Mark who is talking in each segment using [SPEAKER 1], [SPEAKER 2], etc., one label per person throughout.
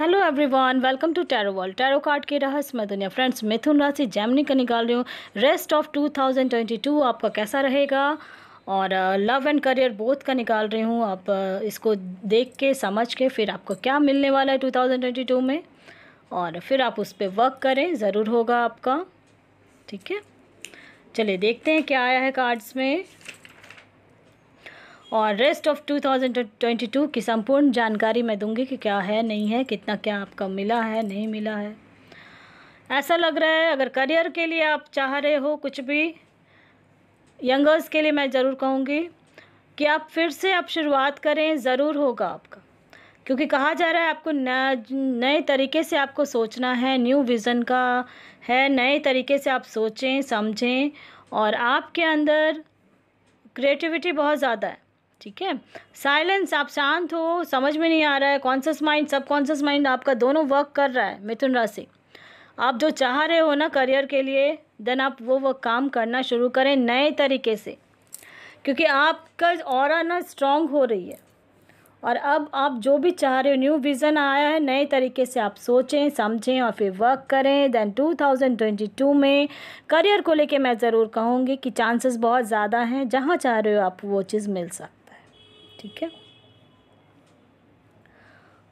[SPEAKER 1] Hello everyone welcome to tarot world tarot card की रहस्यमय दुनिया. फ्रेंड्स मिथुन राशि जैमनी का निकाल रही हूँ. रेस्ट ऑफ़ 2022 आपका कैसा रहेगा? और लव एंड करियर बोथ का निकाल रही हूँ. आप इसको देख के, समझ के फिर आपको क्या मिलने वाला है 2022 में? और फिर आप उस पर वर्क करें. ज़रूर होगा आपका. ठीक है? चलिए देखते हैं क्या आया है कार्ड्स में. और रेस्ट ऑफ़ 2022 की संपूर्ण जानकारी मैं दूँगी कि क्या है, नहीं है, कितना क्या आपका मिला है, नहीं मिला है। ऐसा लग रहा है, अगर करियर के लिए आप चाह रहे हो कुछ भी यंगर्स के लिए मैं ज़रूर कहूँगी कि आप फिर से आप शुरुआत करें, ज़रूर होगा आपका। क्योंकि कहा जा रहा है, आपको नए तरीके से आपको सोचना है न्यू विज़न का है, नए तरीके से आप सोचें, समझें और आपके अंदर क्रिएटिविटी बहुत ज़्यादा है। ठीक है? साइलेंस आप शांत हो, समझ में नहीं आ रहा है conscious mind subconscious mind आपका दोनों वर्क कर रहा है, मिथुन राशि। आप जो चाह रहे हो ना करियर के लिए देन आप वो वो काम करना शुरू करें नए तरीके से। क्योंकि आपका और ना स्ट्रांग हो रही है। और अब आप जो भी चाह रहे हो न्यू विज़न आया है, नए तरीके से आप सोचें, समझें और फिर वर्क करें। देन 2022 में करियर को लेके मैं ज़रूर कहूँगी कि चांसेस बहुत ज़्यादा हैं, जहाँ चाह रहे हो आप वो चीज़ मिल सकती ठीक है?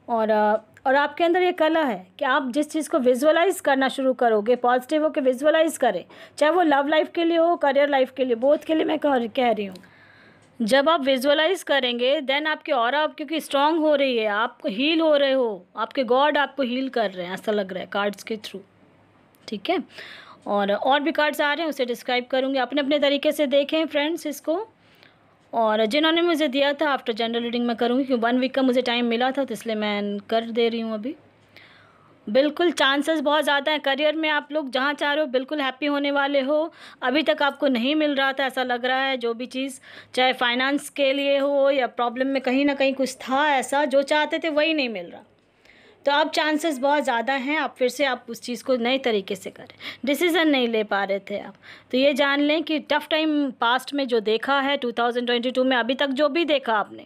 [SPEAKER 1] और और आपके अंदर ये कला है कि आप जिस चीज़ को विजुअलाइज करना शुरू करोगे, पॉजिटिव हो के विजुअलाइज करें, चाहे वो लव लाइफ के लिए हो, करियर लाइफ के लिए बोथ के लिए मैं कह कह रही हूँ। जब आप विजुअलाइज करेंगे, देन आपकी और, आप क्योंकि स्ट्रांग हो रही है, आप हील हो रहे हो, आपके गॉड आपको हील कर रहे हैं, ऐसा लग रहा है कार्ड्स के थ्रू ठीक है? और और भी कार्ड्स आ रहे हैं, उसे डिस्क्राइब करूँगी। अपने अपने तरीके से देखें फ्रेंड्स इसको। और जिन्होंने मुझे दिया था आफ्टर जनरल रीडिंग मैं करूँगी, क्योंकि वन वीक का मुझे टाइम मिला था तो इसलिए मैं कर दे रही हूँ अभी। बिल्कुल चांसेस बहुत ज़्यादा हैं। करियर में आप लोग जहाँ चाह रहे हो, बिल्कुल हैप्पी होने वाले हो। अभी तक आपको नहीं मिल रहा था, ऐसा लग रहा है, जो भी चीज़, चाहे फाइनेंस के लिए हो या प्रॉब्लम में कहीं ना कहीं कुछ था ऐसा, जो चाहते थे, वही नहीं मिल रहा। तो अब चांसेस बहुत ज़्यादा हैं, आप फिर से आप उस चीज़ को नए तरीके से करें। डिसीज़न नहीं ले पा रहे थे आप। तो ये जान लें कि टफ़ टाइम पास्ट में जो देखा है 2022 में, अभी तक जो भी देखा आपने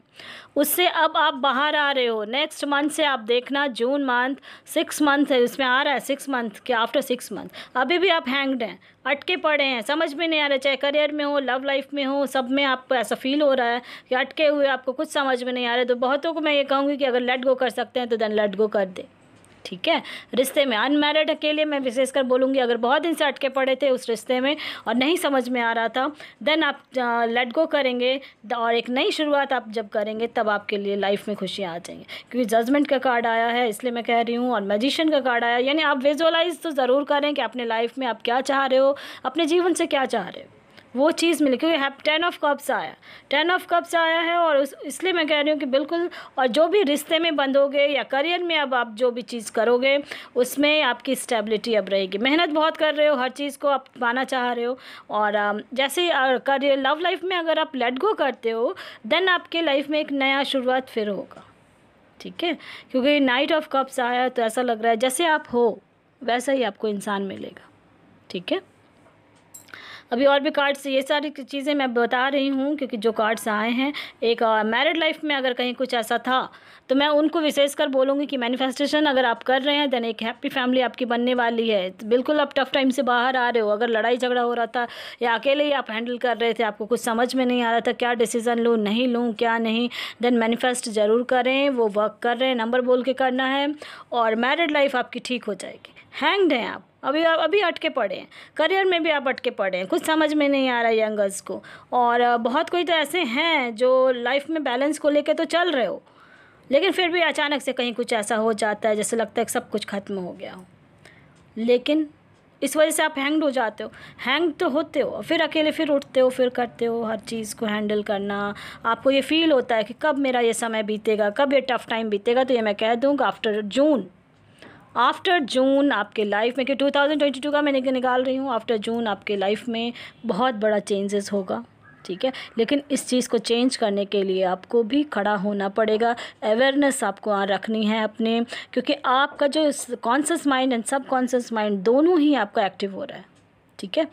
[SPEAKER 1] उससे अब आप बाहर आ रहे हो। नेक्स्ट मंथ से आप देखना जून मंथ सिक्स मंथ है, इसमें आ रहा है सिक्स मंथ के आफ्टर सिक्स मंथ अभी भी आप हैंग्ड हैं, अटके पड़े हैं, समझ में नहीं आ रहा, चाहे करियर में हो लव लाइफ में हो, सब में आपको ऐसा फील हो रहा है कि अटके हुए, आपको कुछ समझ में नहीं आ रहा है। तो बहुतों को मैं ये कहूँगी कि अगर लेट गो कर सकते हैं तो देन लेट गो कर दे। ठीक है? रिश्ते में अनमेरिड लिए मैं विशेषकर बोलूँगी, अगर बहुत दिन से अटके पड़े थे उस रिश्ते में और नहीं समझ में आ रहा था देन आप लेट गो करेंगे और एक नई शुरुआत आप जब करेंगे, तब आपके लिए लाइफ में खुशियाँ आ जाएँगी। क्योंकि जजमेंट का कार्ड आया है, इसलिए मैं कह रही हूँ, और मैजिशियन का कार्ड आया यानी आप विजुअलाइज तो ज़रूर करें कि अपने लाइफ में आप क्या चाह रहे हो, अपने जीवन से क्या चाह रहे हो। वो चीज़ मिली, क्योंकि टेन ऑफ़ कप्स आया। टेन ऑफ़ कप्स आया है और उस, इसलिए मैं कह रही हूँ कि बिल्कुल, और जो भी रिश्ते में बंधोगे या करियर में अब आप जो भी चीज़ करोगे, उसमें आपकी स्टेबिलिटी अब रहेगी। मेहनत बहुत कर रहे हो, हर चीज़ को आप पाना चाह रहे हो, और जैसे करियर लव लाइफ में अगर आप लेट गो करते हो देन आपके लाइफ में एक नया शुरुआत फिर होगा। ठीक है? क्योंकि नाइट ऑफ़ कप्स आया तो ऐसा लग रहा है जैसे आप हो, वैसा ही आपको इंसान मिलेगा। ठीक है? अभी और भी कार्ड्स ये सारी चीज़ें मैं बता रही हूँ, क्योंकि जो कार्ड्स आए हैं, एक मैरिड लाइफ में अगर कहीं कुछ ऐसा था तो मैं उनको विशेष कर बोलूँगी कि मैनिफेस्टेशन अगर आप कर रहे हैं देन एक हैप्पी फैमिली आपकी बनने वाली है। तो बिल्कुल आप टफ टाइम से बाहर आ रहे हो, अगर लड़ाई झगड़ा हो रहा था, या अकेले ही आप हैंडल कर रहे थे, आपको कुछ समझ में नहीं आ रहा था, क्या डिसीज़न लूँ, नहीं लूँ, क्या नहीं देन मैनिफेस्ट ज़रूर करें, वो वर्क कर रहे हैं नंबर बोल के करना है, और मैरिड लाइफ आपकी ठीक हो जाएगी। हैंग्ड हैं आप। अभी अभी अटके पड़े हैं। करियर में भी आप अटके पड़े हैं। कुछ समझ में नहीं आ रहा यंगर्स को। और बहुत कोई तो ऐसे हैं जो लाइफ में बैलेंस को लेके तो चल रहे हो। लेकिन फिर भी अचानक से कहीं कुछ ऐसा हो जाता है, जैसे लगता है सब कुछ ख़त्म हो गया हो। लेकिन इस वजह से आप हैंग्ड हो जाते हो। हैंग तो होते हो, फिर अकेले फिर उठते हो, फिर करते हो हर चीज़ को हैंडल करना। आपको ये फील होता है कि कब मेरा ये समय बीतेगा, कब ये टफ़ टाइम बीतेगा तो ये मैं कह दूँगा आफ्टर जून आफ्टर जून आपके लाइफ में कि 2022 का मैं निकाल रही हूँ आफ्टर जून आपके लाइफ में बहुत बड़ा चेंजेस होगा, ठीक है? लेकिन इस चीज़ को चेंज करने के लिए आपको भी खड़ा होना पड़ेगा अवेयरनेस आपको रखनी है अपने, क्योंकि आपका जो conscious mind and subconscious mind दोनों ही आपका एक्टिव हो रहा है, ठीक है?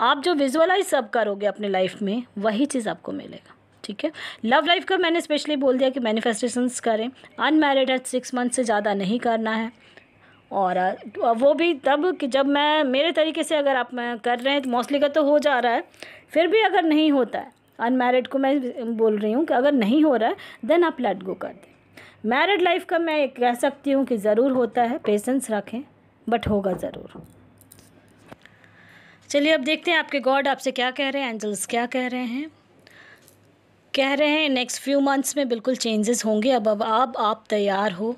[SPEAKER 1] आप जो विजुअलाइज सब करोगे अपने लाइफ में, वही चीज़ आपको मिलेगा, ठीक है? लव लाइफ का मैंने स्पेशली बोल दिया कि मैनिफेस्टेशंस करें। अनमैरिड है सिक्स मंथ से ज़्यादा नहीं करना है। और वो भी तब कि जब मैं, मेरे तरीके से अगर आप, मैं कर रहे हैं तो मोस्टली का तो हो जा रहा है। फिर भी अगर नहीं होता है अनमैरिड को मैं बोल रही हूँ कि अगर नहीं हो रहा है देन आप लेट गो कर दें। मैरिड लाइफ का मैं कह सकती हूँ कि ज़रूर होता है पेशेंस रखें बट होगा ज़रूर। चलिए अब देखते हैं आपके गॉड आपसे क्या कह रहे हैं एंजल्स क्या कह रहे हैं। कह रहे हैं नेक्स्ट फ्यू मंथ्स में बिल्कुल चेंजेस होंगे, अब अब आप आप तैयार हो।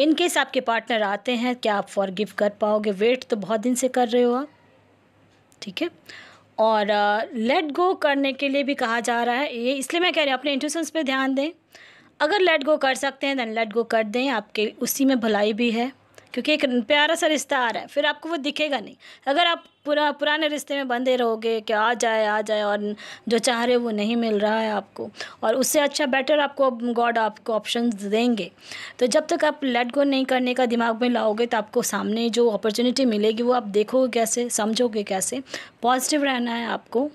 [SPEAKER 1] इन केस आपके पार्टनर आते हैं क्या आप फॉरगिव कर पाओगे? वेट तो बहुत दिन से कर रहे हो आप। ठीक है? और लेट uh, गो करने के लिए भी कहा जा रहा है। ये इसलिए मैं कह रही हूँ अपने इंट्यूशंस पे ध्यान दें। अगर लेट गो कर सकते हैं देन लेट गो कर दें। आपके उसी में भलाई भी है। क्योंकि एक प्यारा सा रिश्ता आ रहा है, फिर आपको वो दिखेगा नहीं। अगर आप पूरा, पुराने रिश्ते में बंधे रहोगे कि आ जाए आ जाए और जो चाह रहे वो नहीं मिल रहा है आपको, और उससे अच्छा बेटर आपको गॉड आपको ऑप्शन देंगे। तो जब तक आप लेट गो नहीं करने का दिमाग में लाओगे तो आपको सामने जो अपॉर्चुनिटी मिलेगी वो आप देखोगे कैसे, समझोगे कैसे। पॉजिटिव रहना है आपको।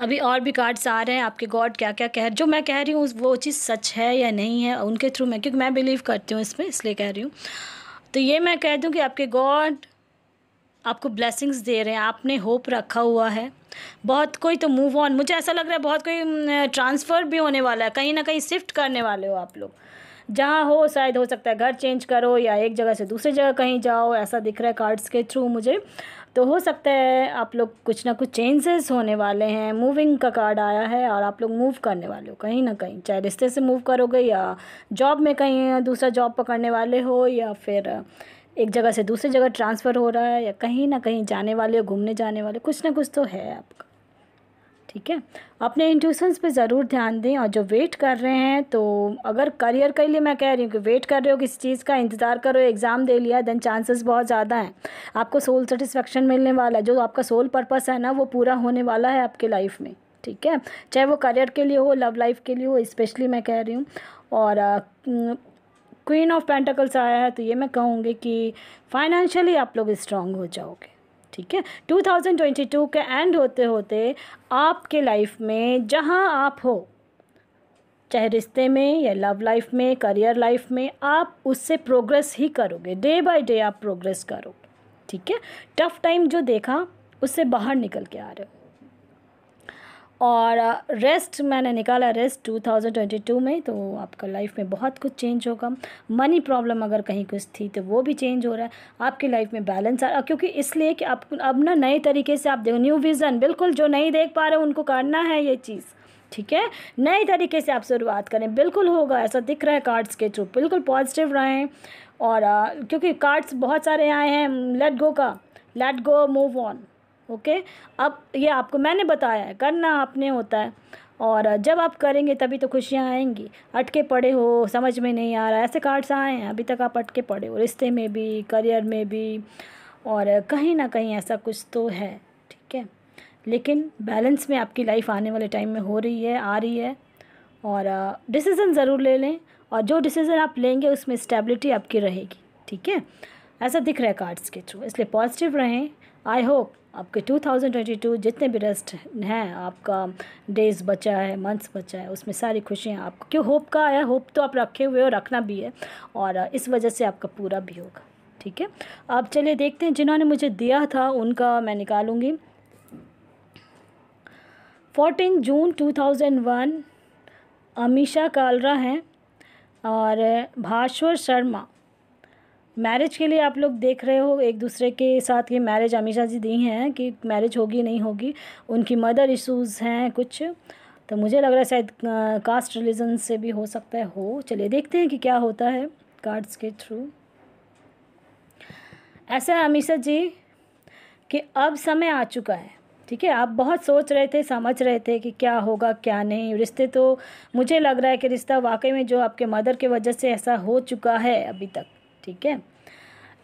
[SPEAKER 1] अभी और भी कार्ड्स आ रहे हैं, आपके गॉड क्या क्या कह जो मैं कह रही हूँ, वो चीज़ सच है या नहीं है, उनके थ्रू मैं, क्योंकि मैं बिलीव करती हूँ इसमें, इसलिए कह रही हूँ। तो ये मैं कह दूँ कि आपके गॉड आपको ब्लेसिंग्स दे रहे हैं, आपने होप रखा हुआ है। बहुत कोई तो मूव ऑन मुझे ऐसा लग रहा है बहुत कोई ट्रांसफ़र भी होने वाला है, कहीं ना कहीं शिफ्ट करने वाले हो आप लोग। जहाँ हो, शायद हो सकता है घर चेंज करो या एक जगह से दूसरी जगह कहीं जाओ, ऐसा दिख रहा है कार्ड्स के थ्रू मुझे। तो हो सकता है आप लोग कुछ ना कुछ चेंजेस होने वाले हैं। मूविंग का कार्ड आया है और आप लोग मूव करने वाले हो, कहीं ना कहीं। चाहे रिश्ते से मूव करोगे या जॉब में कहीं दूसरा जॉब पकड़ने वाले हो या फिर एक जगह से दूसरी जगह ट्रांसफ़र हो रहा है या कहीं ना कहीं जाने वाले हो, घूमने जाने वाले कुछ ना कुछ तो है आपका। ठीक है? अपने इंट्यूशंस पे ज़रूर ध्यान दें और जो वेट कर रहे हैं तो अगर करियर के लिए मैं कह रही हूँ कि वेट कर रहे हो, किसी चीज़ का इंतज़ार करो एग्ज़ाम दे लिया देन चांसेस बहुत ज़्यादा हैं। आपको सोल सेटिस्फेक्शन मिलने वाला है, जो आपका सोल पर्पस है ना, वो पूरा होने वाला है आपके लाइफ में, ठीक है? चाहे वो करियर के लिए हो लव लाइफ के लिए हो स्पेशली मैं कह रही हूँ। और क्वीन ऑफ़ पेंटिकल्स आया है तो ये मैं कहूँगी कि फाइनेंशियली आप लोग स्ट्रांग हो जाओगे। ठीक है? 2022 के एंड होते होते आपके लाइफ में जहाँ आप हो, चाहे रिश्ते में या लव लाइफ में करियर लाइफ में, आप उससे प्रोग्रेस ही करोगे। डे बाय डे आप प्रोग्रेस करोगे। ठीक है? टफ टाइम जो देखा, उससे बाहर निकल के आ रहे हो। और रेस्ट मैंने निकाला रेस्ट 2022 में तो आपका लाइफ में बहुत कुछ चेंज होगा। मनी प्रॉब्लम अगर कहीं कुछ थी तो वो भी चेंज हो रहा है। आपकी लाइफ में बैलेंस आ रहा क्योंकि इसलिए कि आप अब ना नए तरीके से आप देखो न्यू विज़न बिल्कुल जो नहीं देख पा रहे उनको करना है ये चीज़। ठीक है? नए तरीके से आप शुरुआत करें, बिल्कुल होगा, ऐसा दिख रहा है कार्ड्स के थ्रू बिल्कुल पॉजिटिव रहें। और क्योंकि कार्ड्स बहुत सारे आए हैं लेट गो का let go move on okay? अब ये आपको मैंने बताया है, करना आपने होता है। और जब आप करेंगे तभी तो खुशियाँ आएँगी। अटके पड़े हो, समझ में नहीं आ रहा, ऐसे कार्ड्स आए हैं, अभी तक आप अटके पड़े हो, रिश्ते में भी, करियर में भी। और कहीं ना कहीं ऐसा कुछ तो है, ठीक है? लेकिन बैलेंस में आपकी लाइफ आने वाले टाइम में हो रही है, आ रही है। और डिसीज़न ज़रूर ले लें, और जो डिसीज़न आप लेंगे उसमें स्टेबिलिटी आपकी रहेगी, ठीक है? ऐसा दिख रहा है कार्ड्स के थ्रू, इसलिए पॉजिटिव रहें। आई होप आपके 2022 जितने भी रेस्ट हैं, आपका डेज़ बचा है मंथ्स बचा है, उसमें सारी खुशियाँ आपको क्यों होप का है? होप तो आप रखे हुए हो, रखना भी है और इस वजह से आपका पूरा भी होगा, ठीक है? अब चलिए देखते हैं, जिन्होंने मुझे दिया था, उनका मैं निकालूँगी। फोर्टीन जून 2001 अमीशा कालरा हैं और भास्वर शर्मा। मैरिज के लिए आप लोग देख रहे हो, एक दूसरे के साथ ये मैरिज अमीशा जी दी हैं कि मैरिज होगी, नहीं होगी, उनकी मदर इश्यूज़ हैं कुछ तो मुझे लग रहा है शायद कास्ट रिलीजन से भी हो सकता है, हो, चलिए देखते हैं कि क्या होता है कार्ड्स के थ्रू। ऐसा है अमीशा जी कि अब समय आ चुका है, ठीक है, आप बहुत सोच रहे थे, समझ रहे थे कि क्या होगा, क्या नहीं, रिश्ते तो मुझे लग रहा है कि रिश्ता वाकई में जो आपके मदर की वजह से ऐसा हो चुका है अभी तक। ठीक है?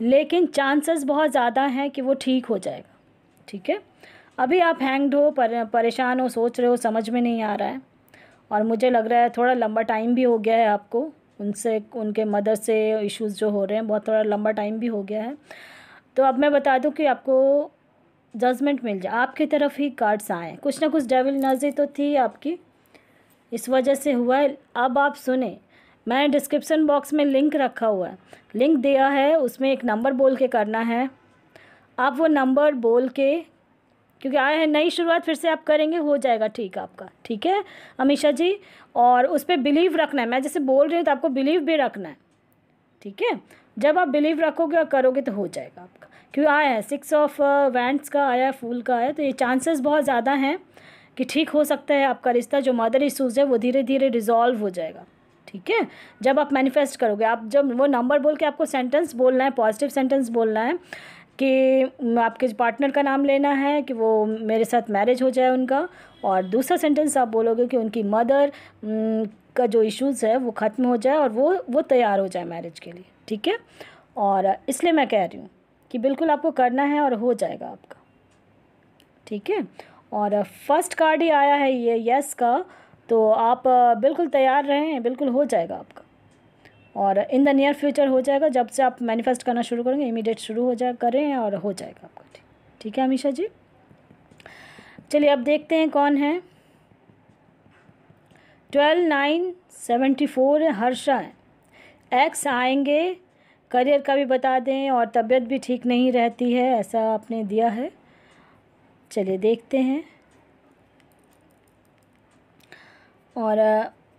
[SPEAKER 1] लेकिन चांसेस बहुत ज़्यादा हैं कि वो ठीक हो जाएगा ठीक है? अभी आप हैंग्ड हो पर, परेशान हो सोच रहे हो समझ में नहीं आ रहा है। और मुझे लग रहा है थोड़ा लंबा टाइम भी हो गया है आपको उनसे उनके मदर से इश्यूज़ जो हो रहे हैं बहुत थोड़ा लंबा टाइम भी हो गया है। तो अब मैं बता दूँ कि आपको जजमेंट मिल जाए आपकी तरफ़ ही कार्ड्स आए। कुछ ना कुछ डेविल एनर्जी तो थी आपकी। इस वजह से हुआ है। अब आप सुने। मैंने डिस्क्रिप्सन बॉक्स में लिंक रखा हुआ है। लिंक दिया है, उसमें एक नंबर बोल के करना है। आप वो नंबर बोल के, क्योंकि आए हैं नई शुरुआत, फिर से आप करेंगे, हो जाएगा ठीक आपका, ठीक है? अमीशा जी, और उस पर बिलीव रखना है। मैं जैसे बोल रही हूँ तो आपको बिलीव भी रखना है, ठीक है? जब आप बिलीव रखोगे और करोगे तो हो जाएगा आपका। क्यों आया है सिक्स ऑफ़ वैंड्स का आया है फूल का आया तो ये चांसेस बहुत ज़्यादा हैं कि ठीक हो सकता है आपका रिश्ता, जो मदर इशूज़ है, वो धीरे धीरे रिजॉल्व हो जाएगा। ठीक है? जब आप मैनिफेस्ट करोगे, आप जब वो नंबर बोल के आपको सेंटेंस बोलना है पॉजिटिव सेंटेंस बोलना है कि आपके पार्टनर का नाम लेना है, कि वो मेरे साथ मैरिज हो जाए उनका, और दूसरा सेंटेंस आप बोलोगे कि उनकी मदर का जो इश्यूज़ है, वो ख़त्म हो जाए और वो वो तैयार हो जाए मैरिज के लिए, ठीक है? और इसलिए मैं कह रही हूँ कि बिल्कुल आपको करना है और हो जाएगा आपका, ठीक है? और फ़र्स्ट कार्ड ही आया है ये यस का तो आप बिल्कुल तैयार रहें, बिल्कुल हो जाएगा आपका। और इन द नियर फ्यूचर हो जाएगा, जब से आप मैनिफेस्ट करना शुरू करेंगे, इमीडिएट शुरू हो जाए करें और हो जाएगा आपका ठीक। है अमीशा जी? चलिए अब देखते हैं कौन है। Twelve nine seventy four Harsha है। एक्स आएँगे, करियर का भी बता दें और तबीयत भी ठीक नहीं रहती है, ऐसा आपने दिया है। चलिए देखते हैं। और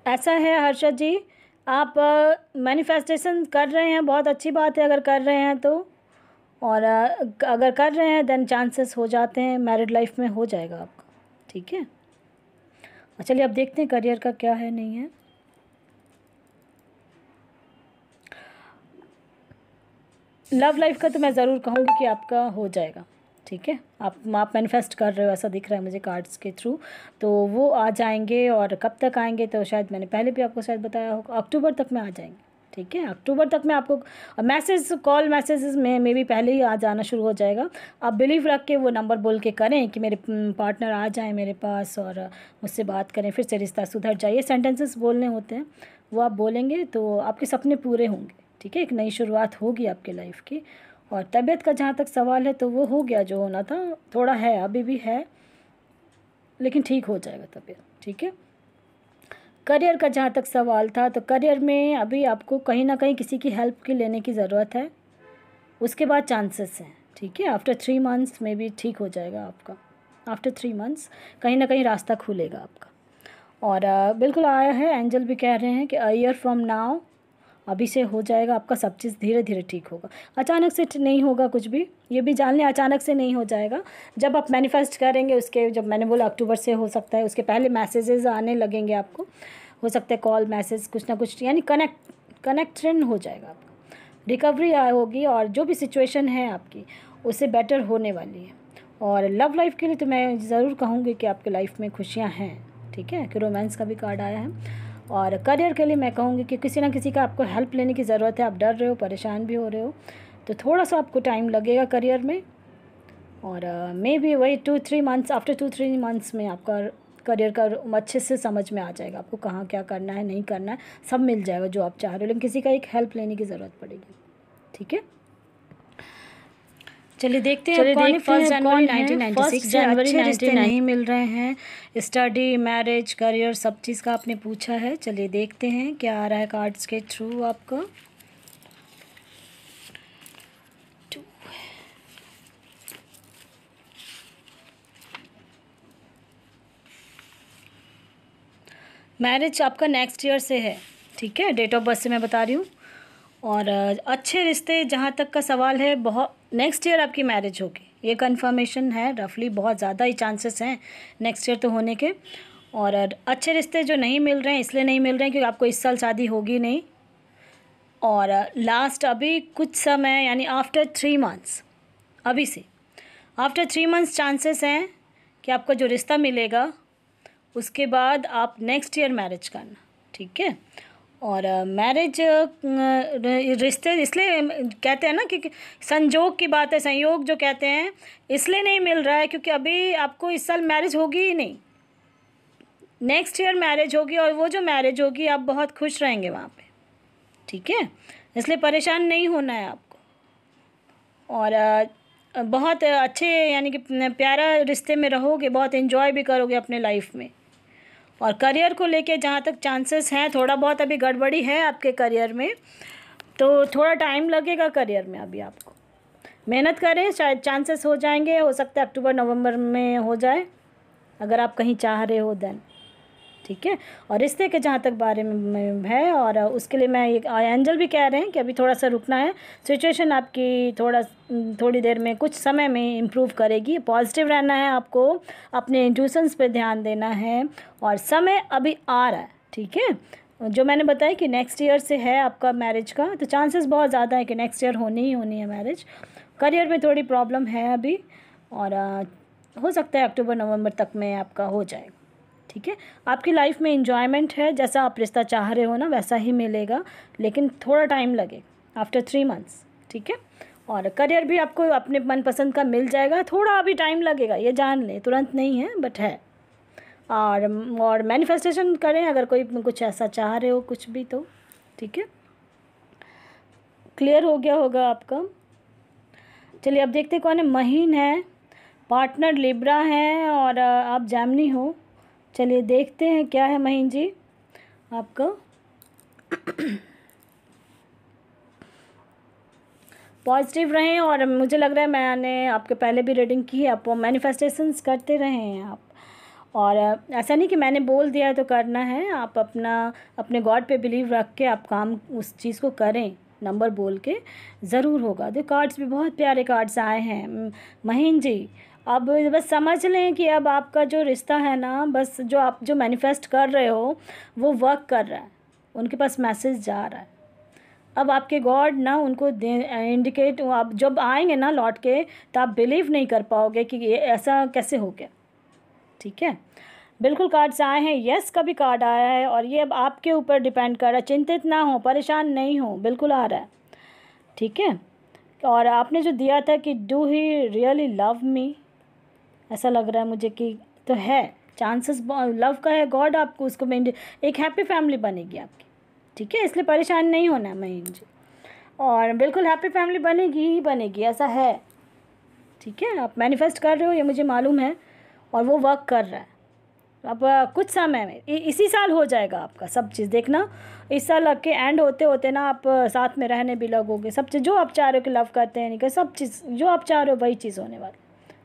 [SPEAKER 1] ऐसा है हर्षद जी, आप मैनिफेस्टेशन कर रहे हैं, बहुत अच्छी बात है अगर कर रहे हैं तो। और अगर कर रहे हैं देन चांसेस हो जाते हैं मैरिड लाइफ में हो जाएगा आपका, ठीक है? चलिए अब देखते हैं करियर का क्या है, नहीं है। लव लाइफ का तो मैं ज़रूर कहूँगी कि आपका हो जाएगा। ठीक है? आप आप मैनिफेस्ट कर रहे हो, ऐसा दिख रहा है मुझे कार्ड्स के थ्रू तो वो आ जाएँगे और कब तक आएँगे तो शायद मैंने पहले भी आपको शायद बताया होगा। अक्टूबर तक में आ जाएँगे, ठीक है? अक्टूबर तक में आपको मैसेज कॉल मैसेजेस में, मे भी पहले ही आ जाना शुरू हो जाएगा। आप बिलीव रख के वो नंबर बोल के करें कि मेरे पार्टनर आ जाएँ मेरे पास और मुझसे बात करें, फिर से रिश्ता सुधर जाए। सेंटेंसेस बोलने होते हैं। वो आप बोलेंगे तो आपके सपने पूरे होंगे, ठीक है? एक नई शुरुआत होगी आपके लाइफ की। और तबीयत का जहाँ तक सवाल है तो वो हो गया जो होना था, थोड़ा है, अभी भी है, लेकिन ठीक हो जाएगा तबीयत, ठीक है? करियर का जहाँ तक सवाल था तो करियर में अभी आपको कहीं ना कहीं किसी की हेल्प की लेने की ज़रूरत है, उसके बाद चांसेस हैं, ठीक है? आफ्टर थ्री मंथ्स में भी ठीक हो जाएगा आपका, आफ्टर थ्री मंथ्स कहीं ना कहीं रास्ता खुलेगा आपका। और बिल्कुल आया है, एंजल भी कह रहे हैं कि अ ईयर फ्रॉम नाउ अभी से हो जाएगा, आपका सब चीज़ धीरे धीरे ठीक होगा। अचानक से नहीं होगा कुछ भी, ये भी जान लें, अचानक से नहीं हो जाएगा। जब आप मैनिफेस्ट करेंगे उसके, जब मैंने बोला अक्टूबर से हो सकता है, उसके पहले मैसेजेस आने लगेंगे आपको, हो सकता है कॉल मैसेज कुछ ना कुछ, यानी कनेक्ट कनेक्शन हो जाएगा आपका। रिकवरी होगी और जो भी सिचुएशन है आपकी, उससे बेटर होने वाली है। और लव लाइफ के लिए तो मैं ज़रूर कहूँगी कि आपके लाइफ में खुशियाँ हैं, ठीक है? कि रोमांस का भी कार्ड आया है। और करियर के लिए मैं कहूँगी कि किसी ना किसी का आपको हेल्प लेने की ज़रूरत है, आप डर रहे हो, परेशान भी हो रहे हो तो थोड़ा सा आपको टाइम लगेगा करियर में। और मे बी वही two three months after two three months में आपका करियर का अच्छे से समझ में आ जाएगा। आपको कहाँ क्या करना है, नहीं करना है, सब मिल जाएगा जो आप चाह रहे हो, लेकिन किसी का एक हेल्प लेने की ज़रूरत पड़ेगी। ठीक है? चलिए देखते हैं कौन first January nineteen ninety six जनवरी रिश्ते नहीं मिल रहे हैं। स्टडी मैरिज करियर सब चीज़ का आपने पूछा है। चलिए देखते हैं क्या आ रहा है कार्ड्स के थ्रू आपको। मैरिज आपका नेक्स्ट ईयर से है ठीक है? डेट ऑफ़ बर्थ से मैं बता रही हूँ। और अच्छे रिश्ते जहाँ तक का सवाल है बहुत नेक्स्ट ईयर आपकी मैरिज होगी। ये कन्फर्मेशन है रफली बहुत ज़्यादा ही चांसेस हैं नेक्स्ट ईयर तो होने के। और अच्छे रिश्ते जो नहीं मिल रहे हैं, इसलिए नहीं मिल रहे हैं क्योंकि आपको इस साल शादी होगी नहीं। और लास्ट अभी कुछ समय, यानी आफ्टर थ्री मंथ्स अभी से। आफ्टर थ्री मंथ्स चांसेस हैं कि आपका जो रिश्ता मिलेगा, उसके बाद आप नेक्स्ट ईयर मैरिज करना, ठीक है? और मैरिज रिश्ते इसलिए कहते हैं ना कि संजोग की बात है, संयोग जो कहते हैं, इसलिए नहीं मिल रहा है क्योंकि अभी आपको इस साल मैरिज होगी ही नहीं। नेक्स्ट ईयर मैरिज होगी और वो जो मैरिज होगी, आप बहुत खुश रहेंगे वहाँ पे। ठीक है? इसलिए परेशान नहीं होना है आपको। और बहुत अच्छे, यानी कि प्यारा रिश्ते में रहोगे, बहुत इन्जॉय भी करोगे अपने लाइफ में। और करियर को लेके जहाँ तक चांसेस हैं, थोड़ा बहुत अभी गड़बड़ी है आपके करियर में तो थोड़ा टाइम लगेगा करियर में अभी आपको। मेहनत करें, शायद चांसेस हो जाएँगे, हो सकता है अक्टूबर, नवंबर में हो जाए, अगर आप कहीं चाह रहे हो देन ठीक है? और रिश्ते के जहाँ तक बारे में है और उसके लिए मैं एक एंजल भी कह रहे हैं कि अभी थोड़ा सा रुकना है। सिचुएशन आपकी थोड़ा थोड़ी देर में, कुछ समय में इम्प्रूव करेगी। पॉजिटिव रहना है आपको, अपने इंट्यूशंस पे ध्यान देना है और समय अभी आ रहा है, ठीक है? जो मैंने बताया कि नेक्स्ट ईयर से है आपका मैरिज का तो चांसेस बहुत ज़्यादा है कि नेक्स्ट ईयर होनी ही होनी है मैरिज। करियर में थोड़ी प्रॉब्लम है अभी और हो सकता है अक्टूबर, नवंबर तक में आपका हो जाएगा। ठीक है? आपकी लाइफ में इन्जॉयमेंट है, जैसा आप रिश्ता चाह रहे हो ना, वैसा ही मिलेगा, लेकिन थोड़ा टाइम लगेगा आफ्टर थ्री मंथ्स ठीक है? और करियर भी आपको अपने मनपसंद का मिल जाएगा, थोड़ा अभी टाइम लगेगा, ये जान लें, तुरंत नहीं है बट है। और और मैनिफेस्टेशन करें, अगर कोई कुछ ऐसा चाह रहे हो, कुछ भी तो ठीक है? क्लियर हो गया होगा आपका। चलिए, अब देखते कौन है, महीन है पार्टनर लिब्रा है, और, आप जैमनी हो। चलिए देखते हैं क्या है महीन जी, आपका। पॉजिटिव रहें और मुझे लग रहा है मैंने आपके पहले भी रीडिंग की है, आप मैनिफेस्टेशंस करते रहे आप। और ऐसा नहीं कि मैंने बोल दिया तो करना है, आप अपना, अपने गॉड पे बिलीव रख के आप काम उस चीज़ को करें। नंबर बोल के ज़रूर होगा। तो कार्ड्स भी बहुत प्यारे कार्ड्स आए हैं। महीन जी, अब बस समझ लें कि अब आपका जो रिश्ता है ना, बस जो आप जो मैनिफेस्ट कर रहे हो, वो वर्क कर रहा है। उनके पास मैसेज जा रहा है। अब आपके गॉड ना उनको इंडिकेट आप जब आएँगे ना लौट के तो आप बिलीव नहीं कर पाओगे कि ये ऐसा कैसे हो गया। ठीक है? बिल्कुल कार्ड्स आए हैं। यस का भी कार्ड आया है और ये अब आपके ऊपर डिपेंड कर रहा है। चिंतित ना हो, परेशान नहीं हो, बिल्कुल आ रहा है। ठीक है? और आपने जो दिया था कि do he really love me ऐसा लग रहा है मुझे कि तो है। चांसेस लव का है गॉड आपको, उसको मेन एक हैप्पी फैमिली बनेगी आपकी। ठीक है? इसलिए परेशान नहीं होना है जी। और बिल्कुल हैप्पी फैमिली बनेगी ही बनेगी, ऐसा है। ठीक है? आप मैनिफेस्ट कर रहे हो, ये मुझे मालूम है। और वो वर्क कर रहा है। अब कुछ समय में इसी साल हो जाएगा आपका सब चीज़ देखना। इस साल लग के एंड होते होते ना आप साथ में रहने भी लगोगे। सब चीज़, जो आप चाह रहे हो कि लव करते हैं नहीं कर सब चीज़, जो आप चाह रहे हो वही चीज़ होने वाली।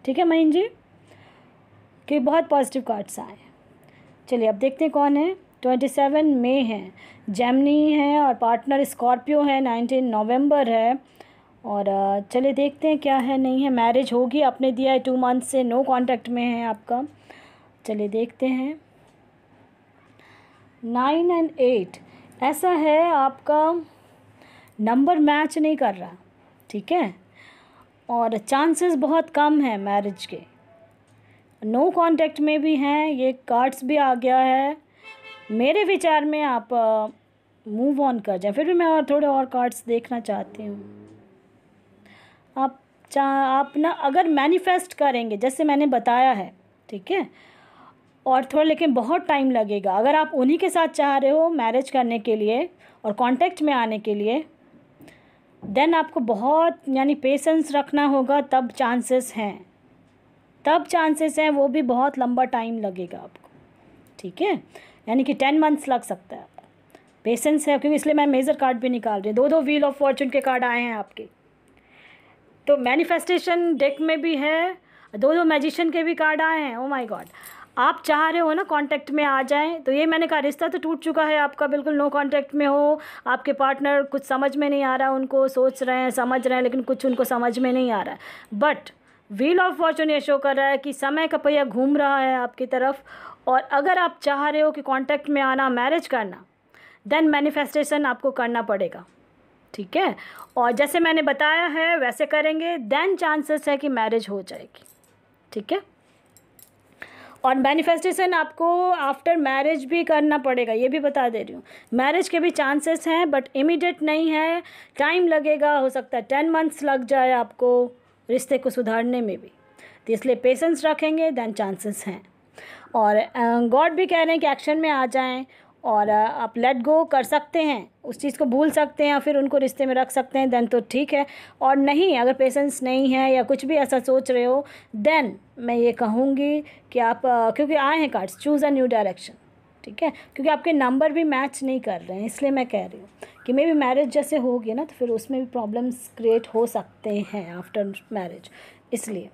[SPEAKER 1] ठीक है, महीन जी? कि बहुत पॉजिटिव कार्ड्स आए चलिए, अब देखते हैं कौन है। ट्वेंटी सेवन मे है। जेमनी है और पार्टनर स्कॉर्पियो है नाइनटीन नवंबर है। और चलिए देखते हैं क्या है, नहीं है। मैरिज होगी, आपने दिया है टू मंथ से नो कांटेक्ट में है आपका। चलिए देखते हैं। नाइन एंड एट ऐसा है आपका नंबर मैच नहीं कर रहा, ठीक है? और चांसेस बहुत कम है मैरिज के। नो कांटेक्ट में भी हैं, ये कार्ड्स भी आ गया है। मेरे विचार में आप मूव ऑन कर जाए। फिर भी मैं और थोड़े और कार्ड्स देखना चाहती हूँ। आप चा, आप ना, अगर मैनिफेस्ट करेंगे, जैसे मैंने बताया है, ठीक है? और थोड़ा लेकिन बहुत टाइम लगेगा। अगर आप उन्हीं के साथ चाह रहे हो मैरिज करने के लिए और कांटेक्ट में आने के लिए देन आपको बहुत, यानी पेशेंस रखना होगा, तब चांसेस हैं। तब चांसेस हैं, वो भी बहुत लंबा टाइम लगेगा आपको। ठीक है? यानी कि टेन मंथ्स लग सकता है आपको। पेशेंस है, क्योंकि इसलिए मैं मेजर कार्ड भी निकाल रही हूँ। दो दो व्हील ऑफ़ फॉर्चून के कार्ड आए हैं आपके। तो मैनिफेस्टेशन डेक में भी है दो दो मैजिशियन के भी कार्ड आए हैं। ओ माय गॉड आप चाह रहे हो ना कांटेक्ट में आ जाएँ तो ये मैंने कहा, रिश्ता तो टूट चुका है आपका, बिल्कुल नो कांटेक्ट में हो, आपके पार्टनर कुछ समझ में नहीं आ रहा उनको, सोच रहे हैं, समझ रहे हैं, लेकिन कुछ उनको समझ में नहीं आ रहा है। बट व्हील ऑफ़ फॉर्चून ये शो कर रहा है कि समय का पहिया घूम रहा है आपकी तरफ़, और अगर आप चाह रहे हो कि कॉन्टैक्ट में आना मैरिज करना देन मैनिफेस्टेशन आपको करना पड़ेगा, ठीक है? और जैसे मैंने बताया है, वैसे करेंगे देन चांसेस है कि मैरिज हो जाएगी, ठीक है? और मैनिफेस्टेशन आपको आफ्टर मैरिज भी करना पड़ेगा, ये भी बता दे रही हूँ। मैरिज के भी चांसेस हैं बट इमीडिएट नहीं है। टाइम लगेगा, हो सकता है टेन मंथ्स लग जाए आपको रिश्ते को सुधारने में भी। तो इसलिए पेशेंस रखेंगे देन चांसेस हैं। और गॉड भी कह रहे हैं कि एक्शन में आ जाएँ। और आप लेट गो कर सकते हैं, उस चीज़ को भूल सकते हैं या फिर उनको रिश्ते में रख सकते हैं देन तो ठीक है। और नहीं, अगर पेशेंस नहीं है या कुछ भी ऐसा सोच रहे हो देन मैं ये कहूँगी कि आप क्योंकि आए हैं cards choose a new direction ठीक है? क्योंकि आपके नंबर भी मैच नहीं कर रहे हैं, इसलिए मैं कह रही हूँ कि मे भी मैरिज जैसे होगी ना तो फिर उसमें भी प्रॉब्लम्स क्रिएट हो सकते हैं आफ्टर मैरिज इसलिए।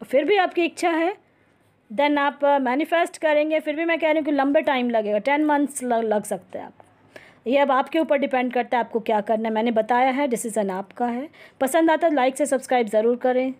[SPEAKER 1] फिर भी आपकी इच्छा है देन आप मैनिफेस्ट करेंगे फिर भी मैं कह रही हूँ कि लंबे टाइम लगेगा टेन मंथ्स लग, लग सकते हैं आप। ये अब आपके ऊपर डिपेंड करता है आपको क्या करना है। मैंने बताया है डिसीज़न आपका है। पसंद आता है लाइक से सब्सक्राइब ज़रूर करें।